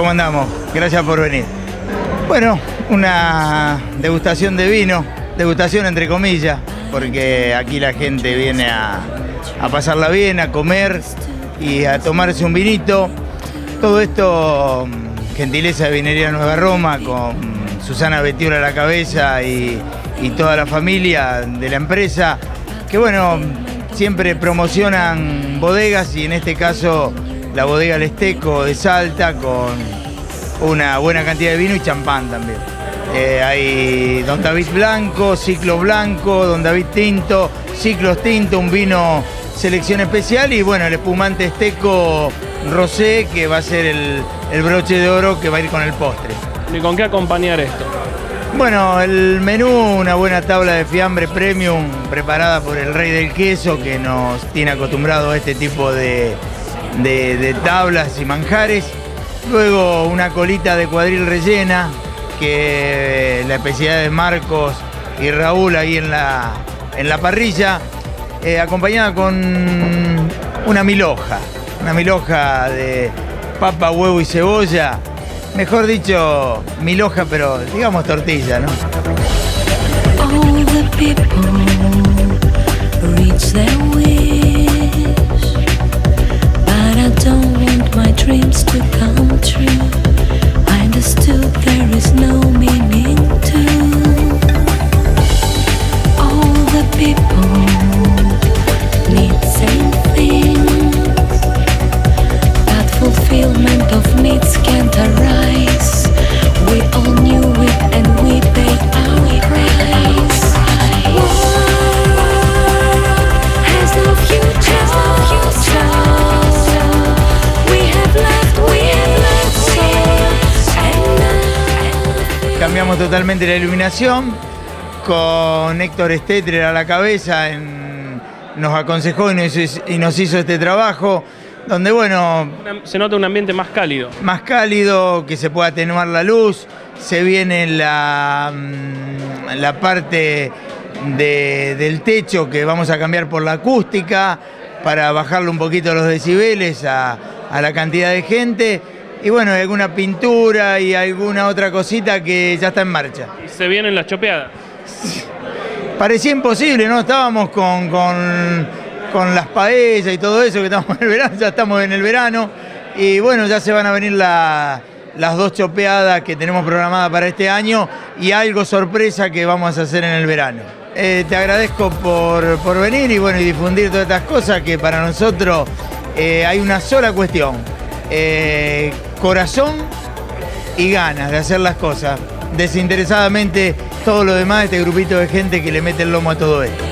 ¿Cómo andamos? Gracias por venir. Bueno, una degustación de vino, degustación entre comillas, porque aquí la gente viene a, a pasarla bien, a comer y a tomarse un vinito. Todo esto, mm, gentileza de Vinería Nueva Roma, con Susana Betiura a la cabeza y, y toda la familia de la empresa, que bueno, siempre promocionan bodegas y en este caso la bodega Lesteco de Salta con una buena cantidad de vino y champán también. Eh, hay Don David Blanco, Ciclo Blanco, Don David Tinto, Ciclos Tinto, un vino selección especial y bueno, el espumante Esteco Rosé que va a ser el, el broche de oro que va a ir con el postre. ¿Y con qué acompañar esto? Bueno, el menú, una buena tabla de fiambre premium preparada por el rey del queso que nos tiene acostumbrado a este tipo de, de- tablas y manjares. Luego una colita de cuadril rellena, que la especialidad de Marcos y Raúl ahí en la, en la parrilla, eh, acompañada con una miloja, una miloja de papa, huevo y cebolla. Mejor dicho, miloja, pero digamos tortilla, ¿no? Cambiamos totalmente la iluminación. Con Héctor Stetrer a la cabeza. nos aconsejó y nos hizo este trabajo, donde, bueno, Se nota un ambiente más cálido. más cálido, que se pueda atenuar la luz. Se viene la, mm, la parte de- del techo que vamos a cambiar por la acústica para bajarle un poquito los decibeles a, a la cantidad de gente. Y bueno, hay alguna pintura y alguna otra cosita que ya está en marcha. Y se vienen las chopeadas. Parecía imposible, ¿no? Estábamos con, con, con las paellas y todo eso, que estamos en el verano, ya estamos en el verano. Y bueno, ya se van a venir la- las dos chopeadas que tenemos programadas para este año y algo sorpresa que vamos a hacer en el verano. Eh, te agradezco por, por venir y bueno, y difundir todas estas cosas que para nosotros eh, hay una sola cuestión. Eh, corazón y ganas de hacer las cosas. Desinteresadamente todo lo demás, este grupito de gente que le mete el lomo a todo esto.